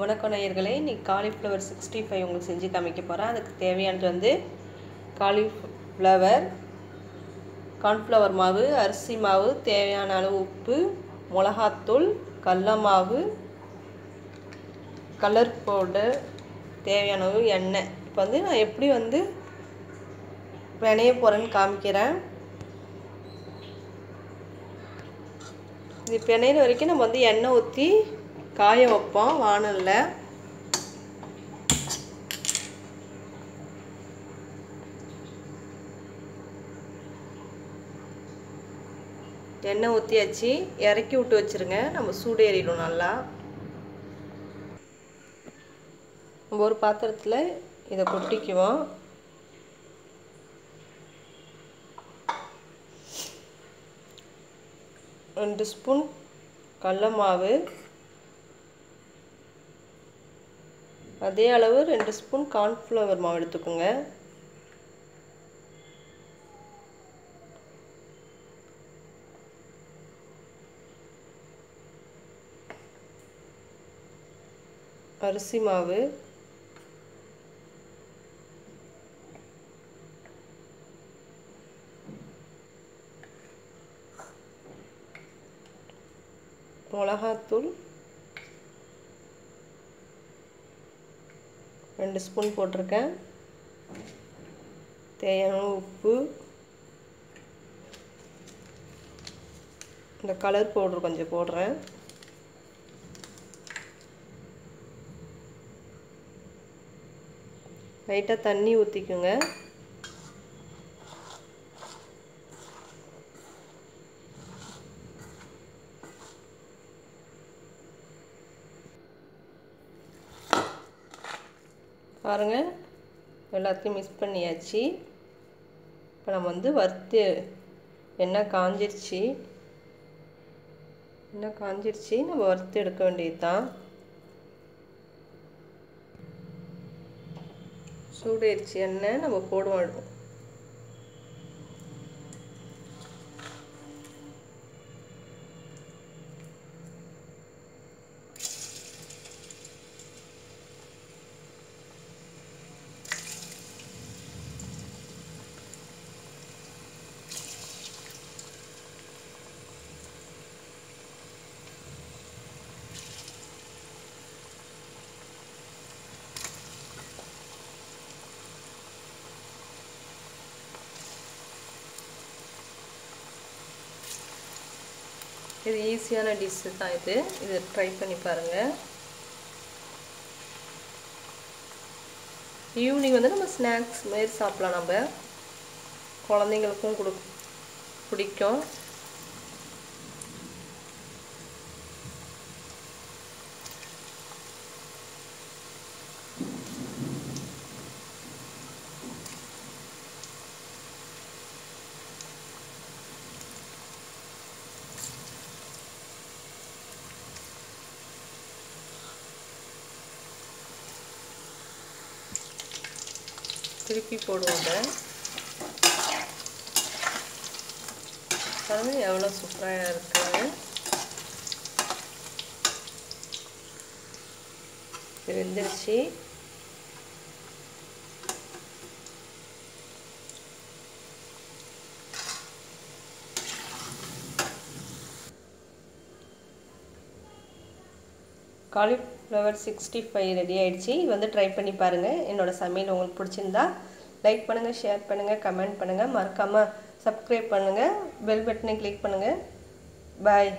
வணக்கம் நேயர்களே இன்றைக்கி காலிஃப்ளவர் சிக்ஸ்டி ஃபைவ் உங்களுக்கு செஞ்சு காமிக்க போகிறேன் அதுக்கு தேவையானது வந்து காலிஃப்ளவர் கார்ன்ஃப்ளவர் மாவு அரிசி மாவு தேவையான அளவு உப்பு மிளகாத்தூள் கடல மாவு கலர் பவுடர் தேவையான அளவு எண்ணெய். இப்போ வந்து நான் எப்படி வந்து பிணைய போகிறேன்னு காமிக்கிறேன். இது பிணையிற வரைக்கும் நம்ம வந்து எண்ணெய் ஊற்றி காய வைப்போம் வானலில். எண்ணெய் ஊற்றியாச்சு இறக்கி விட்டு வச்சுருங்க. நம்ம சூடு ஏறிடும் நல்லா. ஒரு பாத்திரத்தில் இதை கொட்டிக்குவோம். ரெண்டு ஸ்பூன் கடல மாவு. அதே அளவு ரெண்டு ஸ்பூன் கார்ன்ஃப்ளவர் மாவு எடுத்துக்கோங்க. அரிசி மாவு. மிளகாத்தூள். ரெண்டு ஸ்பூன் போட்டிருக்கேன். தேவையான உப்பு. இந்த கலர் பவுடர் கொஞ்சம் போடுறேன். லைட்டாக தண்ணி ஊற்றிக்குங்க பாருங்கள் எல்லாத்தையும் மிக்ஸ் பண்ணியாச்சு. இப்போ நம்ம வந்து வறுத்து எண்ணெய் காஞ்சிருச்சு. எண்ணெய் காஞ்சிருச்சு. நம்ம வறுத்து எடுக்க வேண்டியது தான் சூடாயிருச்சு எண்ணெய் நம்ம போடுவோம். இது ஈஸியான டிஷ்ஷு தான் இது. இது ட்ரை பண்ணி பாருங்கள் ஈவினிங் வந்து நம்ம ஸ்நாக்ஸ் மாரி சாப்பிட்லாம் நம்ம. குழந்தைங்களுக்கும் கொடு பிடிக்கும். திருப்பி போடுவாங்க. பாருங்க எவ்வளோ சூப்பராக இருக்குது வெந்துருச்சு. காலிஃப்ளவர் சிக்ஸ்டி ஃபைவ் ரெடி ஆகிடுச்சு இது வந்து ட்ரை பண்ணி பாருங்கள் என்னோடய சமையல் உங்களுக்கு பிடிச்சிருந்தா லைக் பண்ணுங்கள் ஷேர் பண்ணுங்கள் கமெண்ட் பண்ணுங்கள் மறக்காமல் சப்ஸ்கிரைப் பண்ணுங்கள் பெல் பட்டனை கிளிக் பண்ணுங்கள் பாய்